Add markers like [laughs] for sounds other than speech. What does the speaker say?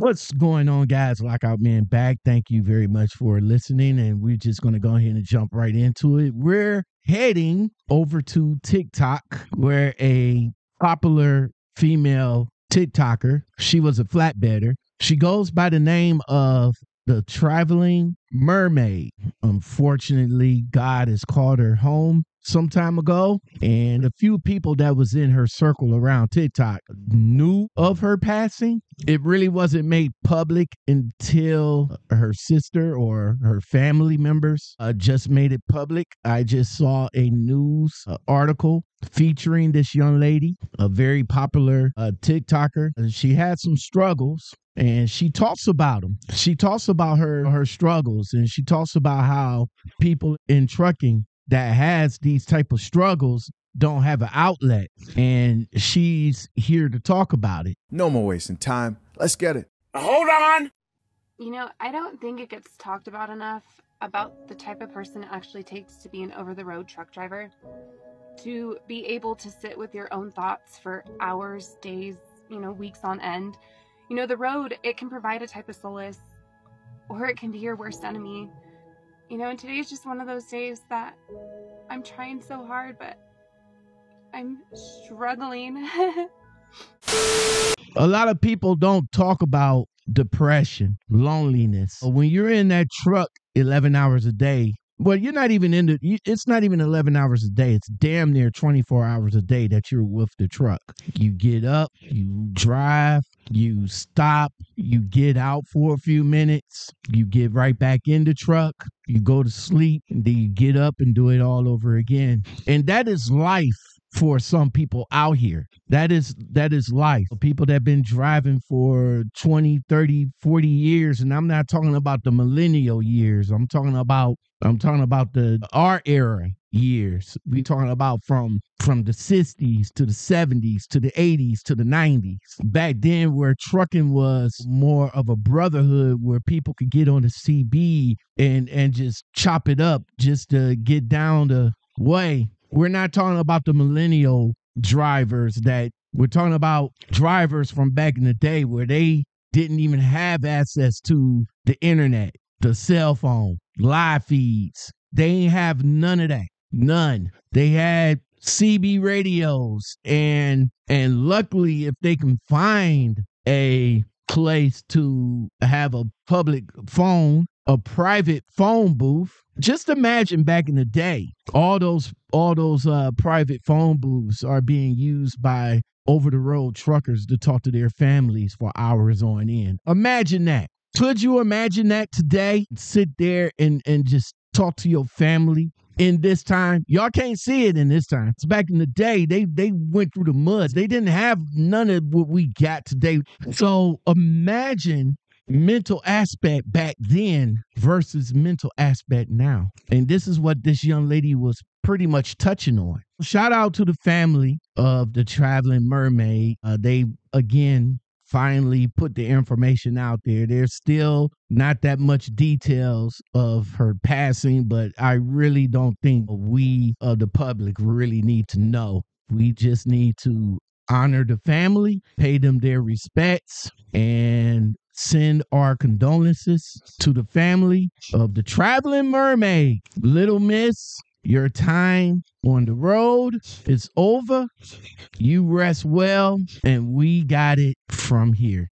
What's going on, guys? Lockoutmen back. Thank you very much for listening. And we're just going to go ahead and jump right into it. We're heading over to TikTok, where a popular female TikToker, she was a flatbedder. She goes by the name of the traveling mermaid. Unfortunately, God has called her home some time ago and a few people that was in her circle around TikTok knew of her passing. It really wasn't made public until her sister or her family members uh, just made it public. I just saw a news uh, article featuring this young lady, a very popular uh, TikToker. She had some struggles and she talks about them. She talks about her her struggles and she talks about how people in trucking that has these type of struggles don't have an outlet and she's here to talk about it. No more wasting time. Let's get it. Hold on. You know i don't think it gets talked about enough about the type of person it actually takes to be an over-the-road truck driver. To be able to sit with your own thoughts for hours days you know weeks on end you know the road it can provide a type of solace or it can be your worst enemy you know, and today is just one of those days that I'm trying so hard, but I'm struggling. [laughs] a lot of people don't talk about depression, loneliness. When you're in that truck 11 hours a day, well, you're not even in the, it's not even 11 hours a day. It's damn near 24 hours a day that you're with the truck. You get up, you drive, you stop, you get out for a few minutes, you get right back in the truck, you go to sleep, and then you get up and do it all over again. And that is life for some people out here. That is that is life. People that have been driving for 20, 30, 40 years and I'm not talking about the millennial years. I'm talking about I'm talking about the our era years. We talking about from from the 60s to the 70s to the 80s to the 90s. Back then where trucking was more of a brotherhood where people could get on the CB and and just chop it up just to get down the way we're not talking about the millennial drivers that we're talking about drivers from back in the day where they didn't even have access to the internet, the cell phone, live feeds. They ain't have none of that. None. They had CB radios and and luckily if they can find a place to have a public phone, a private phone booth, just imagine back in the day, all those all those uh, private phone booths are being used by over the road truckers to talk to their families for hours on end. Imagine that. Could you imagine that today? Sit there and and just talk to your family in this time. Y'all can't see it in this time. It's back in the day. They they went through the mud. They didn't have none of what we got today. So imagine mental aspect back then versus mental aspect now. And this is what this young lady was pretty much touching on. Shout out to the family of the traveling mermaid. Uh, they again finally put the information out there. There's still not that much details of her passing, but I really don't think we, uh, the public, really need to know. We just need to honor the family, pay them their respects, and send our condolences to the family of the traveling mermaid. Little Miss, your time on the road is over. You rest well, and we got it from here.